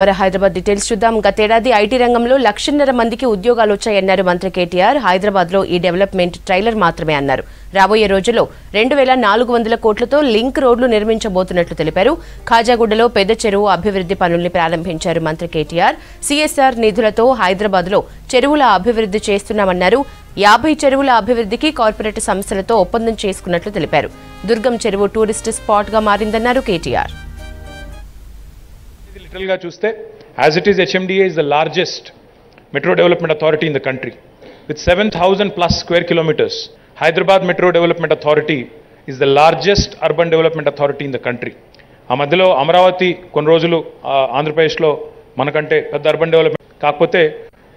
మరి హైదరాబాద్ డీటెయిల్స్ చూద్దాం. గతేడాది ఐటీ రంగంలో లక్షన్నర మందికి ఉద్యోగాలు వచ్చాయన్నారు మంత్రి కేటీఆర్. హైదరాబాద్లో ఈ డెవలప్మెంట్ ట్రైలర్ మాత్రమే అన్నారు. రాబోయే రోజుల్లో రెండు వేల నాలుగు వందల కోట్లతో లింక్ రోడ్లు నిర్మించబోతున్నట్లు తెలిపారు. ఖాజాగూడలో పెద్ద చెరువు అభివృద్ధి పనుల్ని ప్రారంభించారు మంత్రి కేటీఆర్. సిఎస్ఆర్ నిధులతో హైదరాబాద్లో చెరువుల అభివృద్ధి చేస్తున్నామన్నారు. యాభై చెరువుల అభివృద్ధికి కార్పొరేట్ సంస్థలతో ఒప్పందం చేసుకున్నట్లు తెలిపారు. దుర్గం చెరువు టూరిస్ట్ స్పాట్గా మారిందన్నారు కేటీఆర్. లిటరల్గా చూస్తే as it is HMDA is the largest metro development authority in the country with seven thousand plus square kilometres Hyderabad metro development authority is the largest urban development authority in the country ఆ మధ్యలో అమరావతి కొన్ని రోజులు ఆంధ్రప్రదేశ్లో మనకంటే పెద్ద urban development కాకపోతే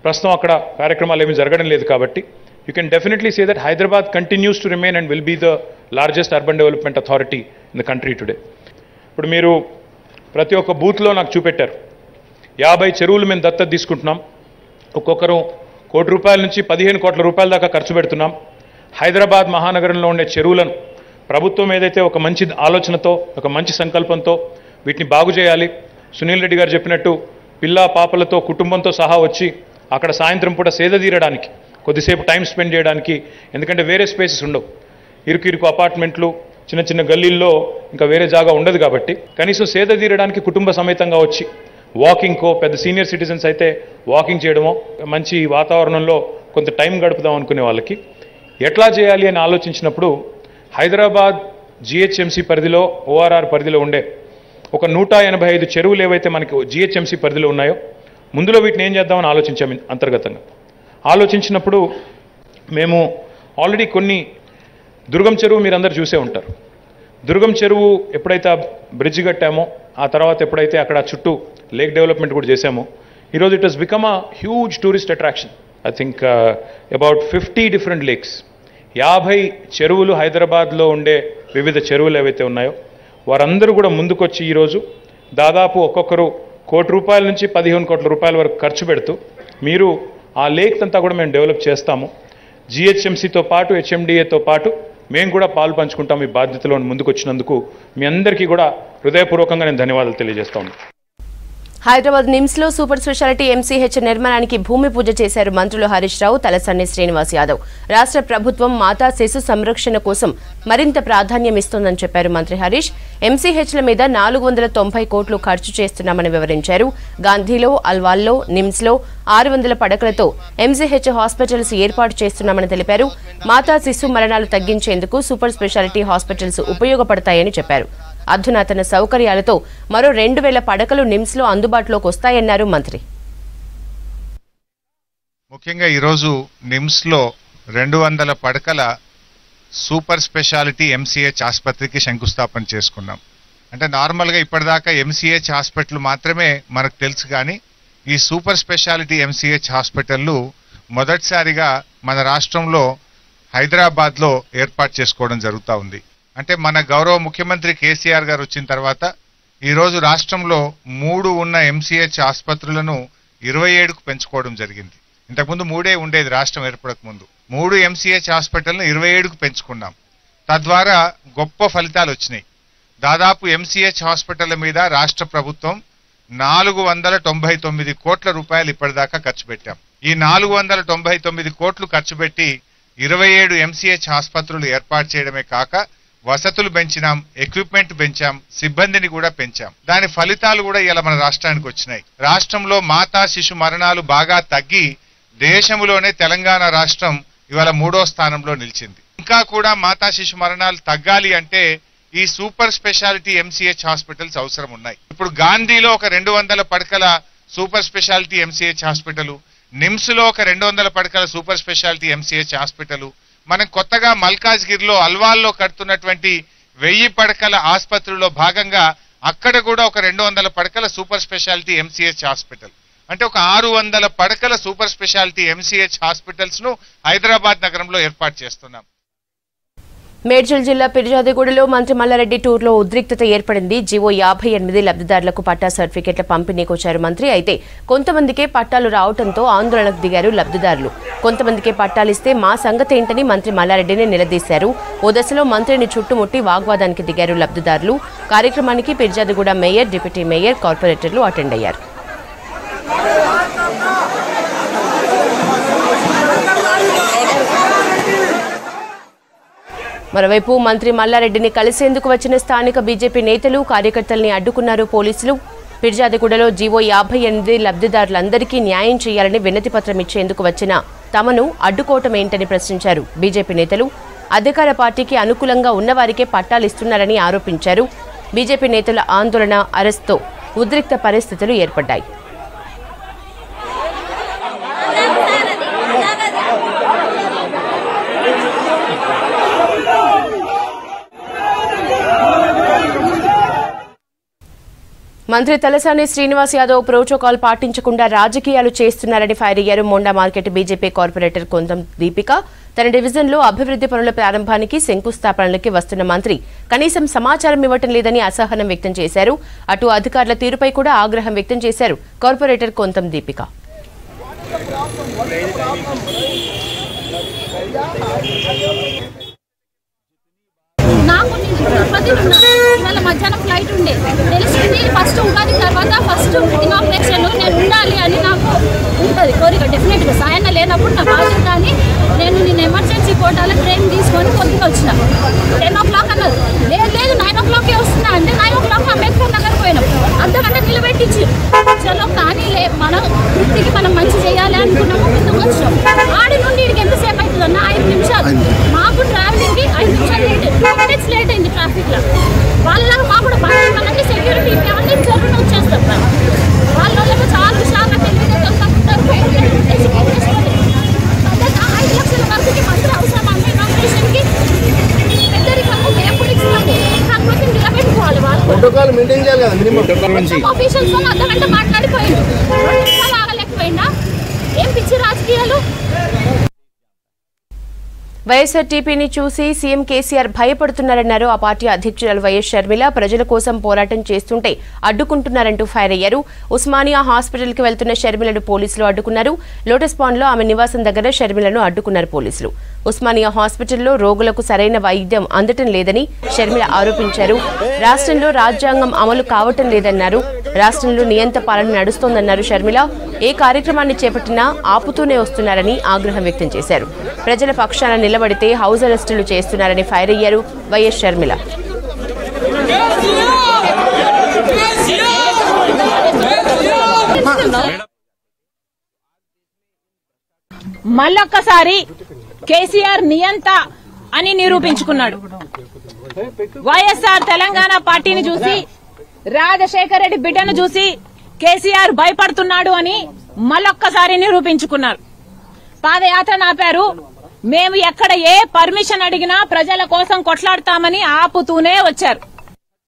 ప్రస్తుతం అక్కడ కార్యక్రమాలు ఏమీ జరగడం లేదు కాబట్టి you can definitely say that Hyderabad continues to remain and will be the largest urban development authority in the country today ఇప్పుడు మీరు ప్రతి ఒక్క బూత్లో నాకు చూపెట్టారు. యాభై చెరువులు మేము దత్తత తీసుకుంటున్నాం. ఒక్కొక్కరు కోటి రూపాయల నుంచి పదిహేను కోట్ల రూపాయల దాకా ఖర్చు పెడుతున్నాం. హైదరాబాద్ మహానగరంలో ఉండే చెరువులను ప్రభుత్వం ఏదైతే ఒక మంచి ఆలోచనతో ఒక మంచి సంకల్పంతో వీటిని బాగు చేయాలి. సునీల్ రెడ్డి గారు చెప్పినట్టు పిల్ల పాపలతో కుటుంబంతో సహా వచ్చి అక్కడ సాయంత్రం పూట సేద తీరడానికి కొద్దిసేపు టైం స్పెండ్ చేయడానికి ఎందుకంటే వేరే స్పేసెస్ ఉండవు. ఇరుకు ఇరుకు అపార్ట్మెంట్లు చిన్న చిన్న గల్లీల్లో ఇంకా వేరే జాగా ఉండదు కాబట్టి. కనీసం సేద తీరడానికి కుటుంబ సమేతంగా వచ్చి వాకింగ్కో పెద్ద సీనియర్ సిటిజన్స్ అయితే వాకింగ్ చేయడమో మంచి వాతావరణంలో కొంత టైం గడుపుదాం అనుకునే వాళ్ళకి. ఎట్లా చేయాలి అని ఆలోచించినప్పుడు హైదరాబాద్ జిహెచ్ఎంసీ పరిధిలో ఓఆర్ఆర్ పరిధిలో ఉండే ఒక నూట ఎనభై ఐదు చెరువులు ఏవైతే మనకి జిహెచ్ఎంసీ పరిధిలో ఉన్నాయో ముందులో వీటిని ఏం చేద్దామని ఆలోచించాము అంతర్గతంగా. ఆలోచించినప్పుడు మేము ఆల్రెడీ కొన్ని దుర్గం చెరువు మీరందరూ చూసే ఉంటారు. దుర్గం చెరువు ఎప్పుడైతే ఆ బ్రిడ్జ్ కట్టామో ఆ తర్వాత ఎప్పుడైతే అక్కడ చుట్టూ లేక్ డెవలప్మెంట్ కూడా చేశామో ఈరోజు it has become a huge tourist attraction. I think about fifty different lakes. యాభై చెరువులు హైదరాబాద్లో ఉండే వివిధ చెరువులు ఏవైతే ఉన్నాయో వారందరూ కూడా ముందుకొచ్చి ఈరోజు దాదాపు ఒక్కొక్కరు కోటి రూపాయల నుంచి పదిహేను కోట్ల రూపాయల వరకు ఖర్చు పెడుతూ మీరు ఆ లేక్ అంతా కూడా మేము డెవలప్ చేస్తాము. జిహెచ్ఎంసీతో పాటు హెచ్ఎండిఏతో పాటు మేము కూడా పాలు పంచుకుంటాం ఈ బాధ్యతలో ముందుకు వచ్చినందుకు మీ అందరికీ కూడా హృదయపూర్వకంగా నేను ధన్యవాదాలు తెలియజేస్తాను హైదరాబాద్ నిమ్స్లో సూపర్ స్పెషాలిటీ ఎంసీహెచ్ నిర్మాణానికి భూమి పూజ చేశారు మంత్రులు హరీష్ రావు తలసన్ని శ్రీనివాస్ యాదవ్. రాష్ట్ర ప్రభుత్వం మాతా శిశు సంరక్షణ కోసం మరింత ప్రాధాన్యం ఇస్తోందని చెప్పారు మంత్రి హరీష్. ఎంసీహెచ్ల మీద నాలుగు వందల తొంభై కోట్లు ఖర్చు చేస్తున్నామని వివరించారు. గాంధీలో అల్వాల్లో నిమ్స్లో ఆరు వందల పడకలతో ఎంసీహెచ్ హాస్పిటల్స్ ఏర్పాటు చేస్తున్నామని తెలిపారు. మాతా శిశు మరణాలు తగ్గించేందుకు సూపర్ స్పెషాలిటీ హాస్పిటల్స్ ఉపయోగపడతాయని చెప్పారు. అధునాతన సౌకర్యాలతో మరో రెండు వేల పడకలు నిమ్స్లో అందుబాటులోకి వస్తాయన్నారు మంత్రి. ముఖ్యంగా ఈరోజు నిమ్స్లో రెండు వందల పడకల సూపర్ స్పెషాలిటీ ఎంసీహెచ్ ఆసుపత్రికి శంకుస్థాపన చేసుకున్నాం. అంటే నార్మల్గా ఇప్పటిదాకా ఎంసీహెచ్ హాస్పిటల్ మాత్రమే మనకు తెలుసు కానీ ఈ సూపర్ స్పెషాలిటీ ఎంసీహెచ్ హాస్పిటళ్ళు మొదటిసారిగా మన రాష్ట్రంలో హైదరాబాద్లో ఏర్పాటు చేసుకోవడం జరుగుతూ ఉంది. అంటే మన గౌరవ ముఖ్యమంత్రి కేసీఆర్ గారు వచ్చిన తర్వాత ఈరోజు రాష్ట్రంలో మూడు ఉన్న ఎంసీహెచ్ ఆసుపత్రులను ఇరవై ఏడుకు పెంచుకోవడం జరిగింది. ఇంతకుముందు మూడే ఉండేది రాష్ట్రం ఏర్పడక ముందు. మూడు ఎంసీహెచ్ హాస్పిటల్ను ఇరవై ఏడుకు పెంచుకున్నాం. తద్వారా గొప్ప ఫలితాలు వచ్చినాయి. దాదాపు ఎంసీహెచ్ హాస్పిటల్ మీద రాష్ట్ర ప్రభుత్వం నాలుగు వందల తొంభై తొమ్మిది కోట్ల రూపాయలు ఇప్పటిదాకా ఖర్చు పెట్టాం. ఈ నాలుగు వందల తొంభై తొమ్మిది కోట్లు ఖర్చు పెట్టి ఇరవై ఏడు ఎంసీహెచ్ ఆసుపత్రులు ఏర్పాటు చేయడమే కాక వసతులు పెంచినాం ఎక్విప్మెంట్ పెంచాం సిబ్బందిని కూడా పెంచాం. దాని ఫలితాలు కూడా ఇలా మన రాష్ట్రానికి వచ్చినాయి. రాష్ట్రంలో మాతా శిశు మరణాలు బాగా తగ్గి దేశంలోనే తెలంగాణ రాష్ట్రం ఇవాళ మూడో స్థానంలో నిలిచింది. ఇంకా కూడా మాతా శిశు మరణాలు తగ్గాలి అంటే ఈ సూపర్ స్పెషాలిటీ ఎంసీహెచ్ హాస్పిటల్స్ అవసరం ఉన్నాయి. ఇప్పుడు గాంధీలో ఒక రెండు వందల పడకల సూపర్ స్పెషాలిటీ ఎంసీహెచ్ హాస్పిటల్ నిమ్స్లో ఒక రెండు వందల పడకల సూపర్ స్పెషాలిటీ ఎంసీహెచ్ హాస్పిటల్ మనం కొత్తగా మల్కాజ్గిరిలో అల్వాల్లో కడుతున్నటువంటి వెయ్యి పడకల ఆసుపత్రిలో భాగంగా అక్కడ కూడా ఒక రెండు వందల పడకల సూపర్ స్పెషాలిటీ ఎంసీహెచ్ హాస్పిటల్. అంటే ఒక ఆరు వందల పడకల సూపర్ స్పెషాలిటీ ఎంసీహెచ్ హాస్పిటల్స్ను హైదరాబాద్ నగరంలో ఏర్పాటు చేస్తున్నాం. మేడ్చల్ జిల్లా పిర్జాదిగూడలో మంత్రి మల్లారెడ్డి టూర్లో ఉద్రిక్తత ఏర్పడింది. జీవో యాభై ఎనిమిది లబ్ధిదారులకు పట్టా సర్టిఫికెట్ల పంపిణీకి వచ్చారు మంత్రి. అయితే కొంతమందికే పట్టాలు రావడంతో ఆందోళనకు దిగారు లబ్ధిదారులు. కొంతమందికే పట్టాలిస్తే మా సంగతి ఏంటని మంత్రి మల్లారెడ్డిని నిలదీశారు. ఓ దశలో మంత్రిని చుట్టుముట్టి వాగ్వాదానికి దిగారు లబ్ధిదారులు. కార్యక్రమానికి పిర్జాదిగూడ మేయర్ డిప్యూటీ మేయర్ కార్పొరేటర్లు అటెండ్ అయ్యారు. మరోవైపు మంత్రి మల్లారెడ్డిని కలిసేందుకు వచ్చిన స్థానిక బీజేపీ నేతలు కార్యకర్తల్ని అడ్డుకున్నారు పోలీసులు. పిర్జాదిగూడలో జీవో యాభై ఎనిమిది లబ్ధిదారులందరికీ న్యాయం చేయాలని వినతి పత్రం ఇచ్చేందుకు వచ్చిన తమను అడ్డుకోవటం ఏంటని ప్రశ్నించారు. బీజేపీ నేతలు అధికార పార్టీకి అనుకూలంగా ఉన్నవారికే పట్టాలిస్తున్నారని ఆరోపించారు. బీజేపీ నేతల ఆందోళన అరెస్ట్తో ఉద్రిక్త పరిస్థితులు ఏర్పడ్డాయి. మంత్రి తలసాని శ్రీనివాస్ యాదవ్ ప్రోటోకాల్ పాటించకుండా రాజకీయాలు చేస్తున్నారని ఫైర్ అయ్యారు Monda market BJP corporator Kondam Deepika. తన డివిజన్లో అభివృద్ధి పనుల ప్రారంభానికి శంకుస్థాపనలకి వస్తున్న మంత్రి కనీసం సమాచారం ఇవ్వటం లేదని అసహనం వ్యక్తం చేశారు. అటు అధికారుల తీరుపై కూడా ఆగ్రహం వ్యక్తం చేశారు కార్పొరేటర్ కొంతం దీపిక. ఇవాళ మధ్యాహ్నం ఫ్లైట్ ఉండే. తెలిసింది ఫస్ట్ ఉగాది తర్వాత ఫస్ట్ ఇనాగ్రేషన్ నేను ఉండాలి అని నాకు ఉంటుంది కోరిక డెఫినెట్గా సాయన్న లేనప్పుడు నా బాధ్యత అని నేను నేను ఎమర్జెన్సీ కోటాలో ట్రైన్ తీసుకొని పొద్దున వచ్చిన. టెన్ ఓ క్లాక్ అన్నారు లేదు లేదు నైన్ ఓ క్లాక్కే వస్తున్నా. అంటే nine o'clock Ambedkar Nagar పోయినాం. అర్ధగంట నిలబెట్టించి. చలో కానీ లే మనం వృత్తికి మనం మంచి చేయాలి అనుకున్నాము ముందుకు వచ్చాం ఆడి నుండి ఇక్కడికి ఎంతసేపు అవుతుంది అన్న ఐదు నిమిషాలు. మాకు ట్రావెలింగ్కి ఐదు నిమిషాలు లేట్. మినిట్స్ లేట్ అయింది ట్రాఫిక్లో వాళ్ళలాగా మాకు మనకి సెక్యూరిటీ ఏమన్నా జరుగుతూ వచ్చేస్తాం వాళ్ళ వాళ్ళకు చాలా విషయాలు ఐదు లక్షల వరకు అవసరం పెద్దరికము ఎప్పుడు ఇస్తాము కాకపోతే నిలబెట్టుకోవాలి వాళ్ళు. ప్రోటోకాల్ మెయింటైన్ చేయాలి కదా మినిమం. ఆఫీషియల్స్తో అర్ధగంట మాట్లాడిపోయిండు. రెండు నిమిషాలు ఆగలేకపోయిందా ఏం పిచ్చి రాజకీయాలు? వైఎస్ఆర్టీపీని చూసి సీఎం కేసీఆర్ భయపడుతున్నారన్నారు. ఆ పార్టీ అధ్యక్షురాలు వైఎస్ షర్మిల ప్రజల కోసం పోరాటం చేస్తుంటే అడ్డుకుంటున్నారంటూ ఫైర్ అయ్యారు. ఉస్మానియా హాస్పిటల్కి వెళ్తున్న షర్మిలను పోలీసులు అడ్డుకున్నారు. లోటస్ పాండ్లో ఆమె నివాసం దగ్గర షర్మిలను అడ్డుకున్నారు పోలీసులు. ఉస్మానియా హాస్పిటల్లో రోగులకు సరైన వైద్యం అందటం లేదని షర్మిల ఆరోపించారు. రాష్ట్రంలో రాజ్యాంగం అమలు కావటం లేదన్నారు. రాష్ట్రంలో నియంత పాలన నడుస్తోందన్నారు షర్మిల. ఏ కార్యక్రమాన్ని చేపట్టినా ఆపుతూనే వస్తున్నారని ఆగ్రహం వ్యక్తం చేశారు. ప్రజల పక్షాన నిలబడితే హౌస్ అరెస్టులు చేస్తున్నారని ఫైర్ అయ్యారు వైఎస్ షర్మిల. మళ్ళొక్కసారి కేసీఆర్ నియంత అని నిరూపించుకున్నాడు. వైఎస్ఆర్ తెలంగాణ పార్టీని చూసి రాజశేఖర రెడ్డి బిడ్డను చూసి కేసీఆర్ భయపడుతున్నాడు అని మళ్ళొక్కసారి నిరూపించుకున్నారు. పాదయాత్ర నాపారు. మేము ఎక్కడ ఏ పర్మిషన్ అడిగినా ప్రజల కోసం కొట్లాడతామని ఆపుతూనే వచ్చారు.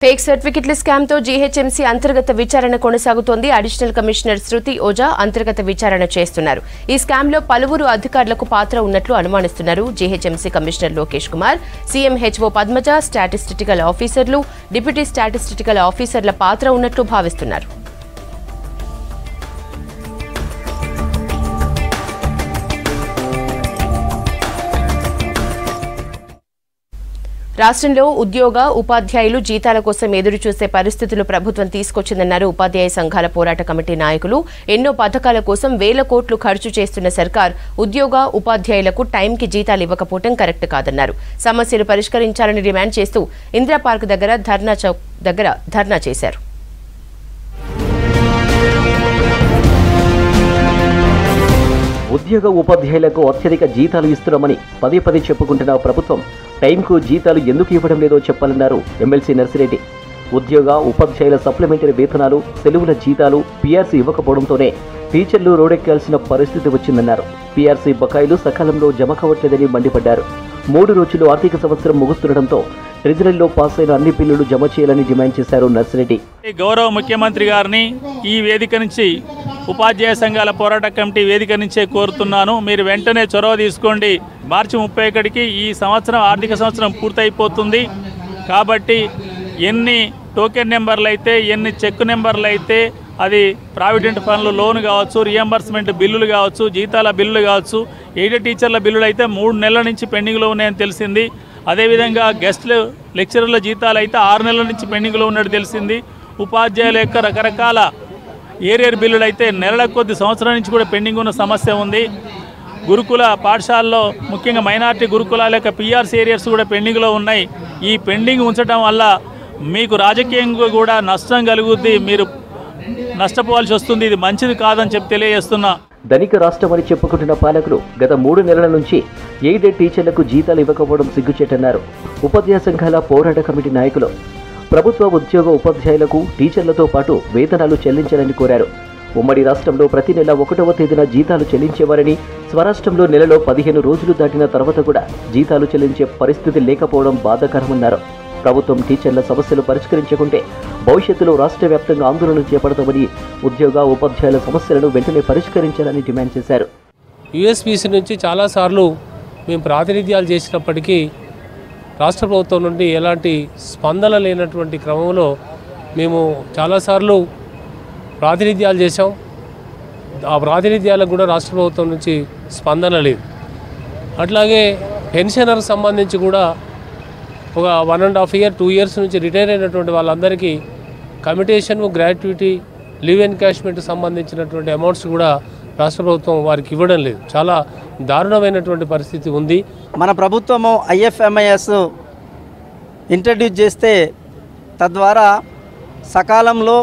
ఫేక్ సర్టిఫికెట్ల స్కామ్తో జీహెచ్ఎంసీ అంతర్గత విచారణ కొనసాగుతోంది. అడిషనల్ కమిషనర్ శృతి ఓజా అంతర్గత విచారణ చేస్తున్నారు. ఈ స్కామ్లో పలువురు అధికారులకు పాత్ర ఉన్నట్లు అనుమానిస్తున్నారు GHMC commissioner Lokesh Kumar CM HO Padmaja statistical ఆఫీసర్లు డిప్యూటీ స్టాటిస్టికల్ ఆఫీసర్ల పాత్ర ఉన్నట్లు భావిస్తున్నారు. రాష్ట్రంలో ఉద్యోగ ఉపాధ్యాయులు జీతాల కోసం ఎదురుచూసే పరిస్థితులు ప్రభుత్వం తీసుకొచ్చిందన్నారు ఉపాధ్యాయ సంఘాల పోరాట కమిటీ నాయకులు. ఎన్నో పథకాల కోసం వేల కోట్లు ఖర్చు చేస్తున్న సర్కార్ ఉద్యోగ ఉపాధ్యాయులకు టైంకి జీతాలు ఇవ్వకపోవడం కరెక్ట్ కాదన్నారు. సమస్యలు పరిష్కరించాలని డిమాండ్ చేస్తూ ఇందిరా పార్క్ దగ్గర ధర్నా చౌక్ దగ్గర ధర్నా చేశారు. ఉద్యోగ ఉపాధ్యాయులకు అత్యధిక జీతాలు ఇస్తున్నామని పదే పదే చెప్పుకుంటున్న ప్రభుత్వం టైంకు జీతాలు ఎందుకు ఇవ్వడం లేదో చెప్పాలన్నారు ఎమ్మెల్సీ నర్సిరెడ్డి. ఉద్యోగ ఉపాధ్యాయుల సప్లిమెంటరీ వేతనాలు సెలవుల జీతాలు పీఆర్సీ ఇవ్వకపోవడంతోనే టీచర్లు రోడెక్కాల్సిన పరిస్థితి వచ్చిందన్నారు. పీఆర్సీ బకాయిలు సకాలంలో జమ కావట్లేదని మండిపడ్డారు. మూడు రోజులు ఆర్థిక సంవత్సరం ముగుస్తుండటంతో ట్రెజరీలో పాస్ అయిన అన్ని బిల్లులు జమ చేయాలని డిమాండ్ చేశారు నర్సిరెడ్డి. గౌరవ ముఖ్యమంత్రి గారిని ఈ వేదిక నుంచి ఉపాధ్యాయ సంఘాల పోరాట కమిటీ వేదిక నుంచే కోరుతున్నాను. మీరు వెంటనే చొరవ తీసుకోండి. మార్చి ముప్పై ఒకటికి ఈ సంవత్సరం ఆర్థిక సంవత్సరం పూర్తయిపోతుంది. కాబట్టి ఎన్ని టోకెన్ నెంబర్లు అయితే ఎన్ని చెక్ నెంబర్లు అయితే అది ప్రావిడెంట్ ఫండ్లు లోన్ కావచ్చు రియంబర్స్మెంట్ బిల్లులు కావచ్చు జీతాల బిల్లులు కావచ్చు ఎయిడెడ్ టీచర్ల బిల్లులు అయితే మూడు నెలల నుంచి పెండింగ్లో ఉన్నాయని తెలిసింది. అదేవిధంగా గెస్ట్లు లెక్చరర్ల జీతాలు అయితే ఆరు నెలల నుంచి పెండింగ్లో ఉన్నట్టు తెలిసింది. ఉపాధ్యాయుల యొక్క రకరకాల ఏరియర్ బిల్లులు అయితే నెలల కొద్ది సంవత్సరాల నుంచి కూడా పెండింగ్ ఉన్న సమస్య ఉంది. గురుకుల పాఠశాలలో ముఖ్యంగా మైనార్టీ గురుకులాల యొక్క పిఆర్సీ ఏరియర్స్ కూడా పెండింగ్లో ఉన్నాయి. ఈ పెండింగ్ ఉంచడం వల్ల మీకు రాజకీయంగా కూడా నష్టం కలుగుద్ది మీరు నష్టపోవాల్సి వస్తుంది ఇది మంచిది కాదని చెప్పి తెలియజేస్తున్నా. ధనిక రాష్ట్రం అని చెప్పుకుంటున్న పాలకులు గత మూడు నెలల నుంచి ఎయిడెడ్ టీచర్లకు జీతాలు ఇవ్వకపోవడం సిగ్గుచేటన్నారు. ఉపాధ్యాయ సంఘాల పోరాట కమిటీ నాయకులు ప్రభుత్వ ఉద్యోగ ఉపాధ్యాయులకు టీచర్లతో పాటు వేతనాలు చెల్లించాలని కోరారు. ఉమ్మడి రాష్ట్రంలో ప్రతి నెల ఒకటవ తేదీన జీతాలు చెల్లించేవారని స్వరాష్ట్రంలో నెలలో పదిహేను రోజులు దాటిన తర్వాత కూడా జీతాలు చెల్లించే పరిస్థితి లేకపోవడం బాధాకరమన్నారు. ప్రభుత్వం టీచర్ల సమస్యలు పరిష్కరించకుంటే భవిష్యత్తులో రాష్ట్ర వ్యాప్తంగా ఆందోళనలు చేపడతామని ఉద్యోగ ఉపాధ్యాయుల సమస్యలను వెంటనే పరిష్కరించాలని డిమాండ్ చేశారు. యుఎస్పిసి నుంచి చాలాసార్లు మేము ప్రాతినిధ్యాలు చేసినప్పటికీ రాష్ట్ర ప్రభుత్వం నుండి ఎలాంటి స్పందన లేనటువంటి క్రమంలో మేము చాలాసార్లు ప్రాతినిధ్యాలు చేశాం. ఆ ప్రాతినిధ్యాలకు కూడా రాష్ట్ర ప్రభుత్వం నుంచి స్పందన లేదు. అట్లాగే పెన్షనర్ సంబంధించి కూడా ఒక one and half year two years నుంచి రిటైర్ అయినటువంటి వాళ్ళందరికీ కమిటేషన్ గ్రాట్యుటీ లీవ్ ఎన్కాష్మెంట్ సంబంధించినటువంటి అమౌంట్స్ కూడా రాష్ట్ర ప్రభుత్వం వారికి ఇవ్వడం లేదు. చాలా దారుణమైనటువంటి పరిస్థితి ఉంది. మన ప్రభుత్వము ఐఎఫ్ఎంఐఎస్ ఇంట్రడ్యూస్ చేస్తే తద్వారా సకాలంలో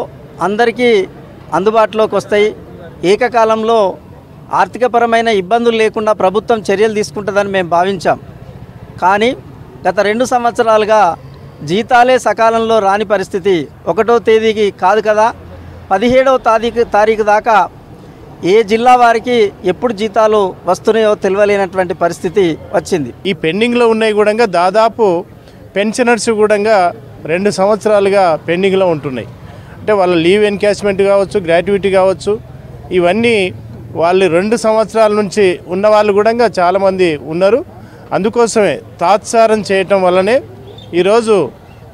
అందరికీ అందుబాటులోకి వస్తాయి. ఏకకాలంలో ఆర్థికపరమైన ఇబ్బందులు లేకుండా ప్రభుత్వం చర్యలు తీసుకుంటుందని మేము భావించాం. కానీ గత రెండు సంవత్సరాలుగా జీతాలే సకాలంలో రాని పరిస్థితి ఒకటో తేదీకి కాదు కదా. పదిహేడవ తారీఖు తారీఖు దాకా ఏ జిల్లా వారికి ఎప్పుడు జీతాలు వస్తున్నాయో తెలియలేనటువంటి పరిస్థితి వచ్చింది. ఈ పెండింగ్లో ఉన్నాయి కూడా దాదాపు పెన్షనర్స్ కూడా రెండు సంవత్సరాలుగా పెండింగ్లో ఉంటున్నాయి. అంటే వాళ్ళ లీవ్ ఎన్కాష్మెంట్ కావచ్చు గ్రాట్యుటీ కావచ్చు ఇవన్నీ వాళ్ళు రెండు సంవత్సరాల నుంచి ఉన్న వాళ్ళు కూడా చాలామంది ఉన్నారు. అందుకోసమే తాత్సారం చేయటం వల్లనే ఈరోజు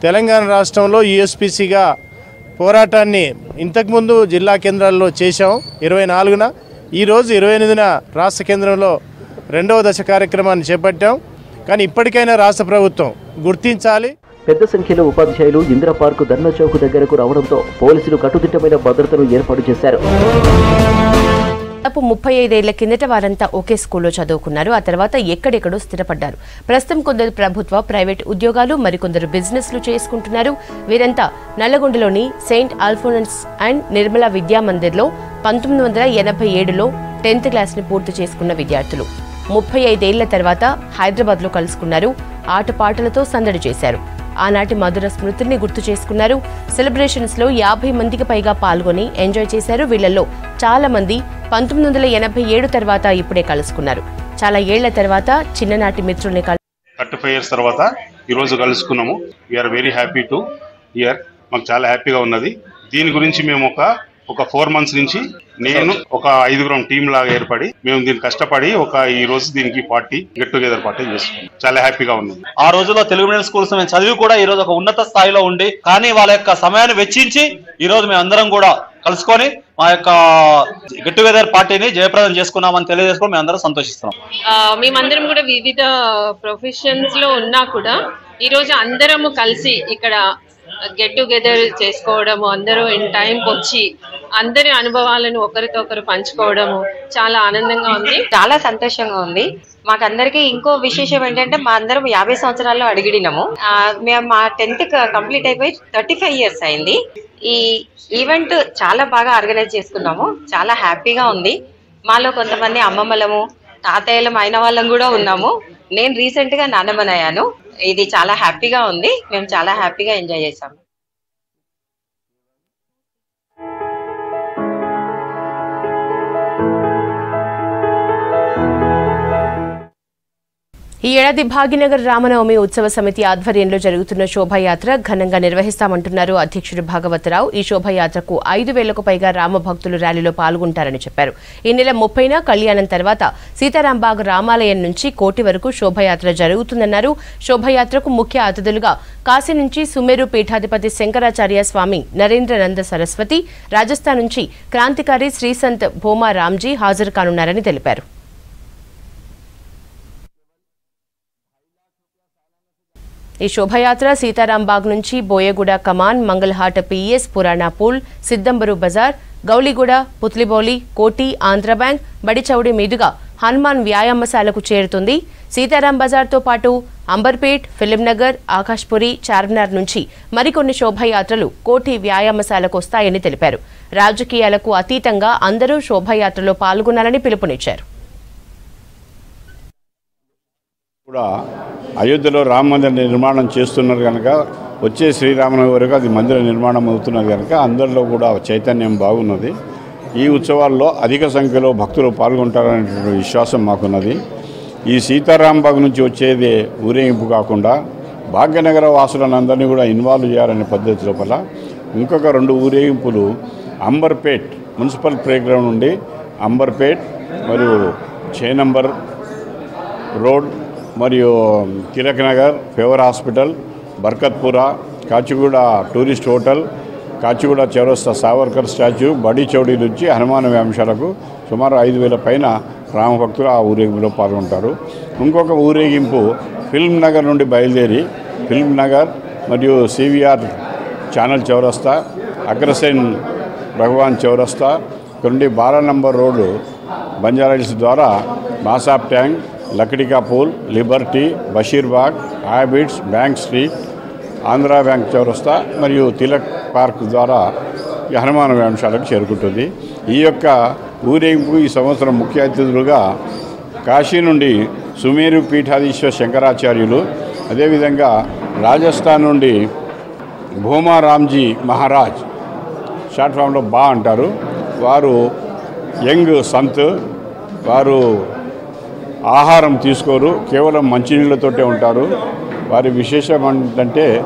తెలంగాణ రాష్ట్రంలో యుఎస్పిసిగా పోరాటాన్ని ఇంతకుముందు జిల్లా కేంద్రాల్లో చేశాం ఇరవై నాలుగున. ఈరోజు ఇరవై ఎనిమిదిన రాష్ట్ర కేంద్రంలో రెండవ దశ కార్యక్రమాన్ని చేపట్టాం. కానీ ఇప్పటికైనా రాష్ట్ర ప్రభుత్వం గుర్తించాలి. పెద్ద సంఖ్యలో ఉపాధ్యాయులు ఇందిరా పార్కు ధర్నా చౌక్ దగ్గరకు రావడంతో పోలీసులు కట్టుదిట్టమైన భద్రతను ఏర్పాటు చేశారు. దాదాపు ముప్పై ఐదేళ్ళ కిందట వారంతా ఒకే స్కూల్లో చదువుకున్నారు. ఆ తర్వాత ఎక్కడెక్కడో స్థిరపడ్డారు. ప్రస్తుతం కొందరు ప్రభుత్వ ప్రైవేట్ ఉద్యోగాలు మరికొందరు బిజినెస్లు చేసుకుంటున్నారు. వీరంతా నల్లగొండలోని Saint Alphonsus and Nirmala Vidya మందిర్లో పంతొమ్మిది వందల ఎనభై ఏడులో టెన్త్ క్లాస్ని పూర్తి చేసుకున్న విద్యార్థులు. ముప్పై ఐదేళ్ళ తర్వాత హైదరాబాద్లో కలుసుకున్నారు. ఆటపాటలతో సందడి చేశారు. ఆనాటి మధుర స్మృతుల్ని గుర్తు చేసుకున్నారు. సెలబ్రేషన్స్లో యాభై మందికి పైగా పాల్గొని ఎంజాయ్ చేశారు వీళ్ళల్లో చాలా మంది. పంతొమ్మిది వందల ఎనభై ఏడు తర్వాత ఇప్పుడే కలుసుకున్నారు. చాలా ఏళ్ళ తర్వాత చిన్ననాటి మిత్రుల్ని కలు థర్టీ ఫైవ్ ఇయర్స్ తర్వాత ఈరోజు కలుసుకున్నాము. We're very happy to year మాకు చాలా హ్యాపీగా ఉన్నది. దీని గురించి మేము ఒక ఒక ఫోర్ మంత్స్ నుంచి నేను ఒక ఐదుగురం టీం లాగా ఏర్పడి మేము దీన్ని కష్టపడి ఒక ఈ రోజు దీనికి పార్టీ గెట్ టుగెదర్ పార్టీ చేసుకున్నాం. చాలా హ్యాపీగా ఉంది ఆ రోజుల్లో తెలుగు మీడియం స్కూల్స్ మేము చదివి కూడా ఈ రోజు ఒక ఉన్నత స్థాయిలో ఉండి కానీ వాళ్ళ యొక్క సమయాన్ని వెచ్చించి ఈ రోజు మేము అందరం కూడా కలుసుకొని మా యొక్క గెట్ టుగెదర్ పార్టీని జయప్రదం చేసుకున్నామని తెలియజేసుకొని మేము అందరం సంతోషిస్తున్నాం. మేమందరం కూడా వివిధ ప్రొఫెషన్స్లో ఉన్నా కూడా ఈరోజు అందరము కలిసి ఇక్కడ గెట్ టుగెదర్ చేసుకోవడము అందరూ ఇన్ టైంకి వచ్చి అందరి అనుభవాలను ఒకరితో ఒకరు పంచుకోవడము చాలా ఆనందంగా ఉంది. చాలా సంతోషంగా ఉంది. మాకందరికి ఇంకో విశేషం ఏంటంటే మా అందరం యాభై సంవత్సరాల్లో అడిగిడినాము. మేము మా టెన్త్ కంప్లీట్ అయిపోయి థర్టీ ఫైవ్ ఇయర్స్ అయింది. ఈ ఈవెంట్ చాలా బాగా ఆర్గనైజ్ చేసుకున్నాము. చాలా హ్యాపీగా ఉంది. మాలో కొంతమంది అమ్మమ్మలము తాతయ్యలం అయిన వాళ్ళం కూడా ఉన్నాము. నేను రీసెంట్గా నాన్నమ్మనయ్యాను ఇది చాలా హ్యాపీగా ఉంది. మేము చాలా హ్యాపీగా ఎంజాయ్ చేసాము ఈ ఏడాది భాగ్యనగర్ రామనవమి ఉత్సవ సమితి ఆధ్వర్యంలో జరుగుతున్న శోభాయాత్ర ఘనంగా నిర్వహిస్తామంటున్నారు అధ్యక్షుడు భాగవతరావు. ఈ శోభాయాత్రకు ఐదు వేలకు పైగా రామభక్తులు ర్యాలీలో పాల్గొంటారని చెప్పారు. ఈ నెల ముప్పైన కళ్యాణం తర్వాత సీతారాంబాగ్ రామాలయం నుంచి కోటి వరకు శోభాయాత్ర జరుగుతుందన్నారు. శోభాయాత్రకు ముఖ్య అతిథులుగా కాశీ నుంచి సుమేరు పీఠాధిపతి శంకరాచార్య స్వామి నరేంద్రనంద సరస్వతి రాజస్థాన్ నుంచి క్రాంతికారి శ్రీసంత్ భోమా రామ్జీ హాజరు కానున్నారని తెలిపారు. ఈ శోభయాత్ర సీతారాంబాగ్ నుంచి బోయగూడ కమాన్ మంగళహాట పిఎస్ పురాణా పూల్ సిద్దంబరు బజార్ గౌలిగూడ పుత్లిబౌలి కోటి ఆంధ్ర బ్యాంక్ బడిచౌడి మీదుగా హనుమాన్ వ్యాయామశాలకు చేరుతుంది. సీతారాం బజార్తో పాటు అంబర్పేట్ ఫిలింనగర్ ఆకాష్పురి చార్మినార్ నుంచి మరికొన్ని శోభయాత్రలు కోటి వ్యాయామశాలకు వస్తాయని తెలిపారు. రాజకీయాలకు అతీతంగా అందరూ శోభయాత్రలో పాల్గొనాలని పిలుపునిచ్చారు. కూడా అయోధ్యలో రామ మందిర నిర్మాణం చేస్తున్నారు కనుక వచ్చే శ్రీరామనవమి వరకు అది మందిర నిర్మాణం అవుతున్నది కనుక అందరిలో కూడా చైతన్యం బాగున్నది. ఈ ఉత్సవాల్లో అధిక సంఖ్యలో భక్తులు పాల్గొంటారనేటువంటి విశ్వాసం మాకున్నది. ఈ సీతారాంబాగ్ నుంచి వచ్చేది ఊరేగింపు కాకుండా భాగ్యనగర వాసులను అందరినీ కూడా ఇన్వాల్వ్ చేయాలనే పద్ధతి లోపల ఇంకొక రెండు ఊరేగింపులు అంబర్పేట్ మున్సిపల్ ప్లేగ్రౌండ్ నుండి అంబర్పేట్ మరియు చే నంబర్ రోడ్ మరియు Tilak Nagar fever hospital Barkatpura Kachiguda tourist hotel Kachiguda చౌరస్తా సావర్కర్ స్టాచ్యూ బడి చౌడీ నుంచి హనుమాన వ్యాంశాలకు సుమారు ఐదు వేల పైన రామభక్తులు ఆ ఊరేగింపులో పాల్గొంటారు. ఇంకొక ఊరేగింపు ఫిల్మ్ నగర్ నుండి బయలుదేరి ఫిల్మ్ నగర్ మరియు సివిఆర్ ఛానల్ చౌరస్తా అగ్రసేన్ భగవాన్ చౌరస్తా నుండి బారా నంబర్ రోడ్డు బంజారాహిల్స్ ద్వారా Masab Tank Lakdika Pul Liberty Basheerbagh Abids Bank Street Andhra Bank చౌరస్తా మరియు తిలక్ పార్క్ ద్వారా ఈ హనుమాన వ్యాంశాలకు చేరుకుంటుంది. ఈ యొక్క ఊరేగింపు ఈ సంవత్సరం ముఖ్య అతిథులుగా కాశీ నుండి సుమేరు పీఠాధీశ్వర శంకరాచార్యులు అదేవిధంగా రాజస్థాన్ నుండి భూమా రామ్జీ మహారాజ్ షార్ట్ ఫామ్లో బా అంటారు. వారు యంగ్ సంత్ వారు ఆహారం తీసుకోరు కేవలం మంచినీళ్ళతోటే ఉంటారు. వారి విశేషం ఏంటంటే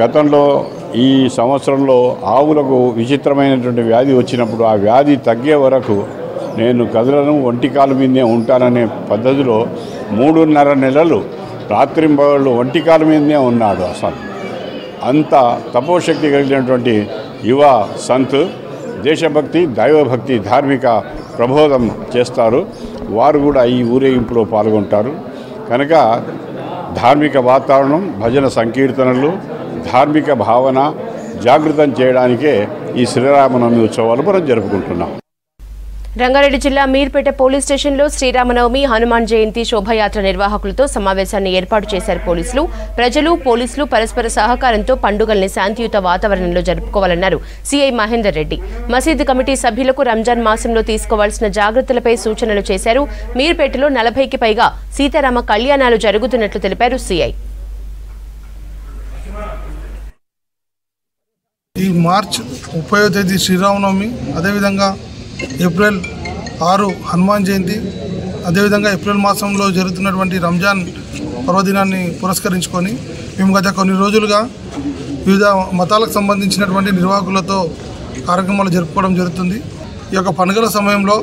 గతంలో ఈ సంవత్సరంలో ఆవులకు విచిత్రమైనటువంటి వ్యాధి వచ్చినప్పుడు ఆ వ్యాధి తగ్గే వరకు నేను కదులను ఒంటికాల మీదనే ఉంటాననే పద్ధతిలో మూడున్నర నెలలు రాత్రింబగళ్ళు ఒంటికాల మీదనే ఉన్నాడు అసలు. అంత తపోశక్తి కలిగినటువంటి యువ సంత్ దేశభక్తి దైవభక్తి ధార్మిక ప్రబోధం చేస్తారు. వారు కూడా ఈ ఊరేగింపులో పాల్గొంటారు. కనుక ధార్మిక వాతావరణం భజన సంకీర్తనలు ధార్మిక భావన జాగృతం చేయడానికే ఈ శ్రీరామనవమి ఉత్సవాలు మనం జరుపుకుంటున్నాం. రంగారెడ్డి జిల్లా మీర్పేట పోలీస్ స్టేషన్లో శ్రీరామనవమి హనుమాన్ జయంతి శోభయాత్ర నిర్వాహకులతో సమావేశాన్ని ఏర్పాటు చేశారు పోలీసులు. ప్రజలు పోలీసులు పరస్పర సహకారంతో పండుగల్ని శాంతియుత వాతావరణంలో జరుపుకోవాలన్నారు సీఐ మహేందర్ రెడ్డి. మసీద్ కమిటీ సభ్యులకు రంజాన్ మాసంలో తీసుకోవాల్సిన జాగ్రత్తలపై సూచనలు చేశారు. మీర్పేటలో నలభైకి పైగా సీతారామ కళ్యాణాలు జరుగుతున్నట్లు తెలిపారు సీఐ. ఈ మార్చ్ ముప్పై తేదీ శ్రీరామనవమి. అదేవిధంగా ఏప్రిల్ ఆరు హనుమాన్ జయంతి. అదేవిధంగా ఏప్రిల్ మాసంలో జరుగుతున్నటువంటి రంజాన్ పర్వదినాన్ని పురస్కరించుకొని మేము గత కొన్ని రోజులుగా వివిధ మతాలకు సంబంధించినటువంటి నిర్వాహకులతో కార్యక్రమాలు జరుపుకోవడం జరుగుతుంది. ఈ యొక్క పండుగల సమయంలో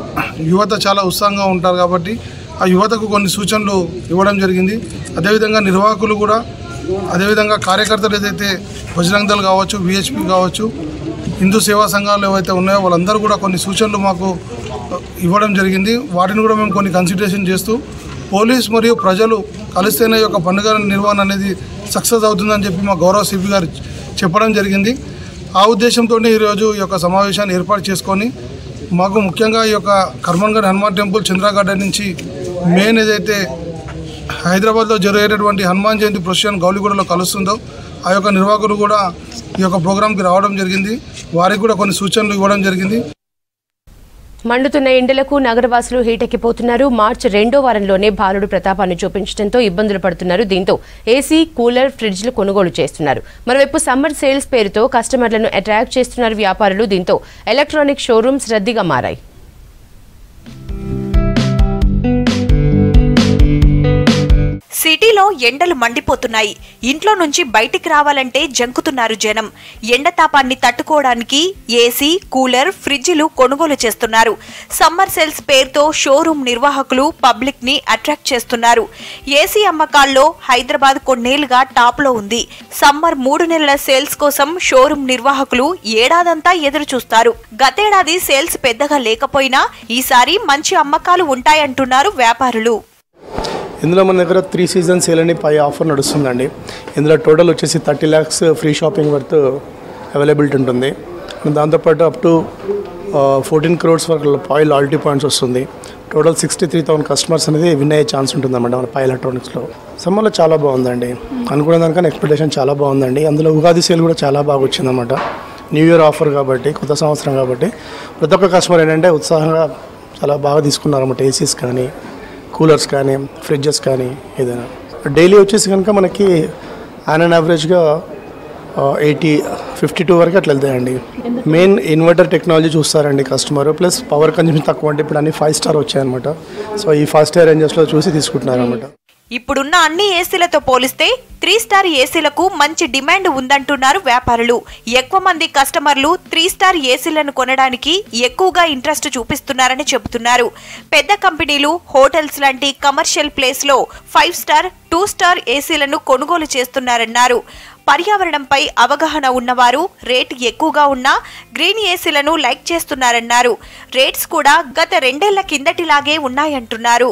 యువత చాలా ఉత్సాహంగా ఉంటారు కాబట్టి ఆ యువతకు కొన్ని సూచనలు ఇవ్వడం జరిగింది. అదేవిధంగా నిర్వాహకులు కూడా అదేవిధంగా కార్యకర్తలు ఏదైతే బజరంగ్ దళ్ కావచ్చు విహెచ్పి కావచ్చు హిందూ సేవా సంఘాలు ఏవైతే ఉన్నాయో వాళ్ళందరూ కూడా కొన్ని సూచనలు మాకు ఇవ్వడం జరిగింది. వాటిని కూడా మేము కొన్ని కన్సిడరేషన్ చేస్తూ పోలీస్ మరియు ప్రజలు కలిస్తేనే ఈ యొక్క పండుగ నిర్వహణ అనేది సక్సెస్ అవుతుందని చెప్పి మా గౌరవ సిపి గారు చెప్పడం జరిగింది. ఆ ఉద్దేశంతో ఈరోజు ఈ యొక్క సమావేశాన్ని ఏర్పాటు చేసుకొని మాకు ముఖ్యంగా ఈ యొక్క కర్మన్గఢ్ హనుమాన్ టెంపుల్ చంద్రగడ్డ నుంచి మెయిన్ ఏదైతే హైదరాబాద్లో జరిగేటటువంటి హనుమాన్ జయంతి ప్రొసెషన్ గౌలిగూడలో కలుస్తుందో ఆ యొక్క నిర్వాహకులు కూడా ఈ యొక్క ప్రోగ్రాంకి రావడం జరిగింది. వారికి కూడా కొన్ని సూచనలు ఇవ్వడం జరిగింది. మండుతున్న ఎండలకు నగరవాసులు హీటెక్కిపోతున్నారు. మార్చి రెండో వారంలోనే బాలుడు ప్రతాపాన్ని చూపించడంతో ఇబ్బందులు పడుతున్నారు. దీంతో ఏసీ కూలర్ ఫ్రిడ్జ్లు కొనుగోలు చేస్తున్నారు. మరోవైపు సమ్మర్ సేల్స్ పేరుతో కస్టమర్లను అట్రాక్ట్ చేస్తున్నారు వ్యాపారులు. దీంతో ఎలక్ట్రానిక్ షోరూమ్స్ రద్దీగా మారాయి. సిటీలో ఎండలు మండిపోతున్నాయి. ఇంట్లో నుంచి బయటికి రావాలంటే జంకుతున్నారు జనం. ఎండ తాపాన్ని తట్టుకోవడానికి ఏసీ కూలర్ ఫ్రిడ్జ్లు కొనుగోలు చేస్తున్నారు. సమ్మర్ సేల్స్ పేరుతో షోరూమ్ నిర్వాహకులు పబ్లిక్ని అట్రాక్ట్ చేస్తున్నారు. ఏసీ అమ్మకాల్లో హైదరాబాద్ కొన్నేళ్ళుగా టాప్లో ఉంది. సమ్మర్ మూడు నెలల సేల్స్ కోసం షోరూమ్ నిర్వాహకులు ఏడాదంతా ఎదురు చూస్తారు గతేడాది సేల్స్ పెద్దగా లేకపోయినా ఈసారి మంచి అమ్మకాలు ఉంటాయంటున్నారు వ్యాపారులు. ఇందులో మన దగ్గర త్రీ సీజన్ సేల్ అని పై ఆఫర్ నడుస్తుందండి. ఇందులో టోటల్ వచ్చేసి thirty lakhs free shopping worth availability ఉంటుంది. దాంతోపాటు అప్ టు ఫోర్టీన్ క్రోర్స్ వరకు పై లాయల్టీ పాయింట్స్ వస్తుంది. Total sixty three thousand customers అనేది విన్ అయ్యే ఛాన్స్ ఉంటుందన్నమాట మన పై ఎలక్ట్రానిక్స్లో సమ్మర్లో చాలా బాగుందండి. అనుకున్న దానికన్నా ఎక్స్పెక్టేషన్ చాలా బాగుందండి. అందులో ఉగాది సేల్ కూడా చాలా బాగా వచ్చిందన్నమాట. న్యూ ఇయర్ ఆఫర్ కాబట్టి కొత్త సంవత్సరం కాబట్టి ప్రతి ఒక్క కస్టమర్ ఏంటంటే ఉత్సాహంగా చాలా బాగా తీసుకున్నారన్నమాట ఏసీస్ కానీ కూలర్స్ కానీ ఫ్రిడ్జెస్ కానీ ఏదైనా. డైలీ వచ్చేసి కనుక మనకి ఆన్ అండ్ యావరేజ్గా ఎయిటీ ఫిఫ్టీ టూ వరకు అట్లా వెళ్తాయండి. మెయిన్ ఇన్వర్టర్ టెక్నాలజీ చూస్తారండి కస్టమర్ ప్లస్ పవర్ కన్జ్యూషన్ తక్కువ అంటే ఇప్పుడు అన్ని ఫైవ్ స్టార్ వచ్చాయన్నమాట. సో ఈ ఫైవ్ స్టార్ రేంజెస్లో చూసి తీసుకుంటున్నారు అనమాట ఇప్పుడున్న అన్ని ఏసీలతో పోలిస్తే త్రీ స్టార్ ఏసీలకు మంచి డిమాండ్ ఉందంటున్నారు వ్యాపారులు. ఎక్కువ మంది కస్టమర్లు త్రీ స్టార్ ఏసీలను కొనడానికి ఎక్కువగా ఇంట్రెస్ట్ చూపిస్తున్నారని చెబుతున్నారు. పెద్ద కంపెనీలు హోటల్స్ లాంటి కమర్షియల్ ప్లేస్లో ఫైవ్ స్టార్ టూ స్టార్ ఏసీలను కొనుగోలు చేస్తున్నారన్నారు. పర్యావరణంపై అవగాహన ఉన్నవారు రేట్ ఎక్కువగా ఉన్నా గ్రీన్ ఏసీలను లైక్ చేస్తున్నారన్నారు. రేట్స్ కూడా గత రెండేళ్ళ కిందటిలాగే ఉన్నాయంటున్నారు.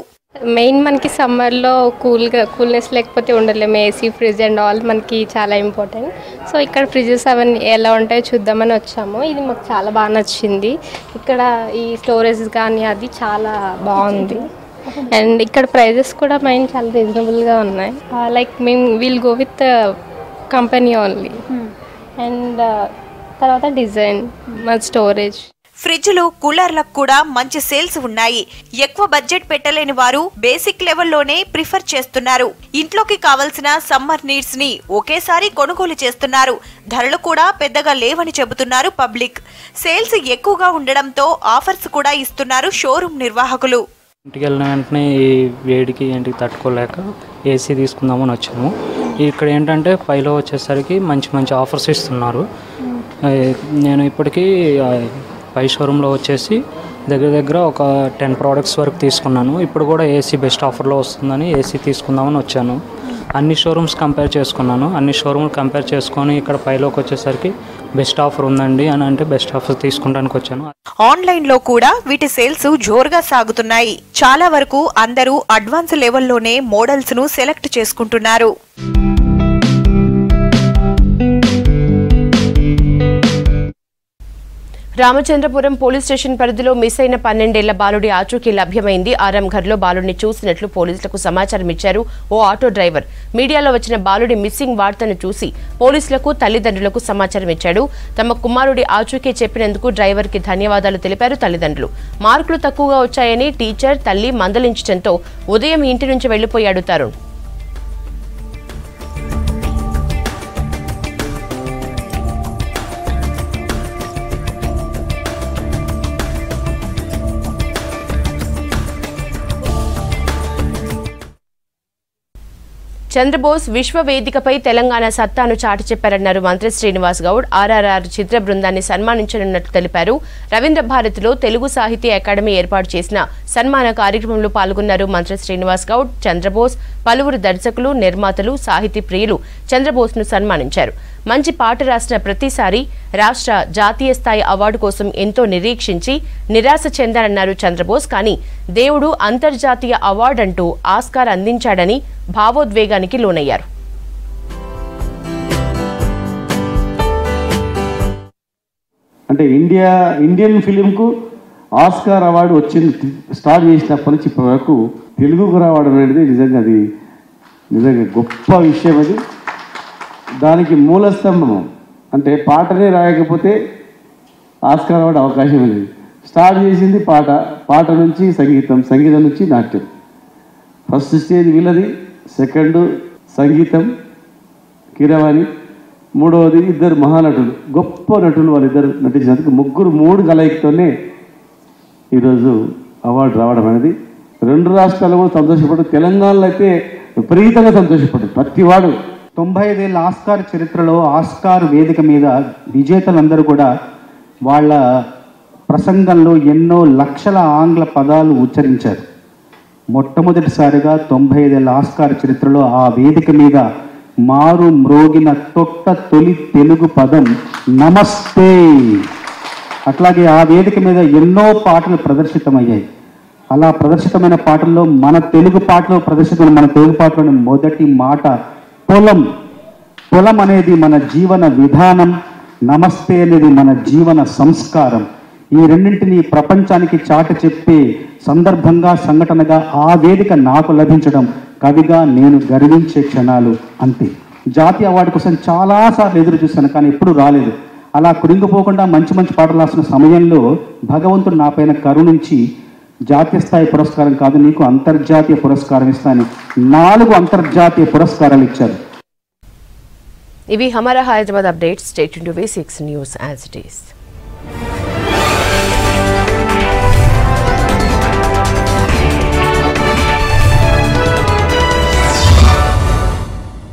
మెయిన్ మనకి సమ్మర్లో కూల్గా కూల్నెస్ లేకపోతే ఉండలేము ఏసీ ఫ్రిడ్జ్ అండ్ ఆల్ మనకి చాలా ఇంపార్టెంట్ సో ఇక్కడ ఫ్రిడ్జెస్ అవన్నీ ఎలా ఉంటాయో చూద్దామని వచ్చాము. ఇది మాకు చాలా బాగా నచ్చింది. ఇక్కడ ఈ స్టోరేజ్ కానీ అది చాలా బాగుంది. అండ్ ఇక్కడ ప్రైజెస్ కూడా మెయిన్ చాలా రీజనబుల్గా ఉన్నాయి. లైక్ మేము will go with company only and తర్వాత డిజైన్ మా స్టోరేజ్ ఫ్రిడ్జ్లు కూలర్లకు కూడా మంచి సేల్స్ ఉన్నాయి. ఎక్కువ బడ్జెట్ పెట్టలేని వారు బేసిక్ లెవెల్లోనే ప్రిఫర్ చేస్తున్నారు. ఇంట్లోకి కావలసిన సమ్మర్ నీడ్స్ని ఒకేసారి కొనుగోలు చేస్తున్నారు. ధరలు కూడా పెద్దగా లేవని చెబుతున్నారు పబ్లిక్. సేల్స్ ఎక్కువగా ఉండడంతో ఆఫర్స్ కూడా ఇస్తున్నారు షోరూమ్ నిర్వాహకులు. ఇంటికి వెళ్ళిన వెంటనే ఈ వేడికి ఏంటికి తట్టుకోలేక ఏసీ తీసుకుందామని వచ్చాము. ఇక్కడ ఏంటంటే పైలో వచ్చేసరికి మంచి మంచి ఆఫర్స్ ఇస్తున్నారు. నేను ఇప్పటికీ పై షోరూంలో వచ్చేసి దగ్గర దగ్గర ఒక టెన్ ప్రోడక్ట్స్ వరకు తీసుకున్నాను. ఇప్పుడు కూడా ఏసీ బెస్ట్ ఆఫర్లో వస్తుందని ఏసీ తీసుకుందామని వచ్చాను. అన్ని షోరూమ్స్ కంపేర్ చేసుకున్నాను. అన్ని షోరూమ్లు కంపేర్ చేసుకొని ఇక్కడ పైలోకి వచ్చేసరికి బెస్ట్ ఆఫర్ ఉందండి అని అంటే బెస్ట్ ఆఫర్ తీసుకోవడానికి వచ్చాను. ఆన్లైన్లో కూడా వీటి సేల్స్ జోరుగా సాగుతున్నాయి. చాలా వరకు అందరూ అడ్వాన్స్ లెవెల్లోనే మోడల్స్ను సెలెక్ట్ చేసుకుంటున్నారు. రామచంద్రపురం పోలీస్ స్టేషన్ పరిధిలో మిస్ అయిన పన్నెండేళ్ళ బాలుడి ఆచూకీ లభ్యమైంది. ఆరంఘర్లో బాలుడిని చూసినట్లు పోలీసులకు సమాచారం ఇచ్చారు ఓ ఆటో డ్రైవర్. మీడియాలో వచ్చిన బాలుడి మిస్సింగ్ వార్తను చూసి పోలీసులకు తల్లిదండ్రులకు సమాచారం ఇచ్చాడు. తమ కుమారుడి ఆచూకీ చెప్పినందుకు డ్రైవర్కి ధన్యవాదాలు తెలిపారు తల్లిదండ్రులు. మార్కులు తక్కువగా వచ్చాయని టీచర్ తల్లి మందలించడంతో ఉదయం ఇంటి నుంచి వెళ్ళిపోయాడు తరుణ్. చంద్రబోస్ విశ్వ వేదికపై తెలంగాణ సత్తాను చాటి చెప్పారన్నారు మంత్రి శ్రీనివాస్ గౌడ్. ఆర్ఆర్ఆర్ చిత్ర బృందాన్ని సన్మానించనున్నట్లు తెలిపారు. రవీంద్ర భారతిలో తెలుగు సాహితీ అకాడమీ ఏర్పాటు చేసిన సన్మాన కార్యక్రమంలో పాల్గొన్నారు మంత్రి శ్రీనివాస్ గౌడ్ చంద్రబోస్ పలువురు దర్శకులు నిర్మాతలు సాహితీ ప్రియులు చంద్రబోస్ను సన్మానించారు. మంచి పాట రాసిన ప్రతిసారి రాష్ట్ర జాతీయ స్థాయి అవార్డు కోసం ఎంతో నిరీక్షించి నిరాశ చెందారన్నారు చంద్రబోస్. కానీ దేవుడు అంతర్జాతీయ అవార్డు అంటూ ఆస్కార్ అందించాడని భావోద్వేగానికి లోనయ్యారు. అంటే ఇండియా ఇండియన్ ఫిలింకు ఆస్కార్ అవార్డు వచ్చింది స్టార్ట్ చేసినప్పటి నుంచి ఇప్పటి వరకు తెలుగుకు రావడం అనేది నిజంగా అది నిజంగా గొప్ప విషయం అది. దానికి మూలస్తంభము. అంటే పాటనే రాయకపోతే ఆస్కారం అవార్డు అవకాశం ఉంది స్టార్ట్ చేసింది పాట. పాట నుంచి సంగీతం సంగీతం నుంచి నాట్యం. ఫస్ట్ స్టేజ్ వీళ్ళది సెకండ్ సంగీతం కీరవాణి మూడవది ఇద్దరు మహానటులు. గొప్ప నటులు వాళ్ళిద్దరు నటించినందుకు ముగ్గురు మూడు కలయికతోనే ఈరోజు అవార్డు రావడం అనేది. రెండు రాష్ట్రాలు కూడా సంతోషపడు తెలంగాణలో అయితే విపరీతంగా సంతోషపడ్డారు. ప్రతి వాడు తొంభై ఐదేళ్ళ ఆస్కార్ చరిత్రలో ఆస్కార్ వేదిక మీద విజేతలందరూ కూడా వాళ్ళ ప్రసంగంలో ఎన్నో లక్షల ఆంగ్ల పదాలు ఉచ్చరించారు. మొట్టమొదటిసారిగా తొంభై ఐదేళ్ళ ఆస్కార్ చరిత్రలో ఆ వేదిక మీద మారు మ్రోగిన తొట్ట తొలి తెలుగు పదం నమస్తే. అట్లాగే ఆ వేదిక మీద ఎన్నో పాటలు ప్రదర్శితమయ్యాయి. అలా ప్రదర్శితమైన పాటల్లో మన తెలుగు పాటలో ప్రదర్శితమైన మన తెలుగు పాటలోని మొదటి మాట పొలం పొలం అనేది మన జీవన విధానం నమస్తే అనేది మన జీవన సంస్కారం. ఈ రెండింటిని ప్రపంచానికి చాట చెప్పే సందర్భంగా సంఘటనగా ఆ వేదిక నాకు లభించడం కవిగా నేను గర్వించే క్షణాలు అంతే. జాతీయ అవార్డు కోసం చాలాసార్లు ఎదురు చూశాను కానీ ఎప్పుడు రాలేదు. అలా కురింగిపోకుండా మంచి మంచి పాటలు రాసిన సమయంలో భగవంతుడు నా పైన కరుణించి జాతీయ స్థాయి పురస్కారం కాదు నీకు అంతర్జాతీయ పురస్కారం ఇస్తాను నాలుగు అంతర్జాతీయ పురస్కారాలు ఇచ్చారు. ఇవి Hamara Hyderabad updates. State to V six news as it is.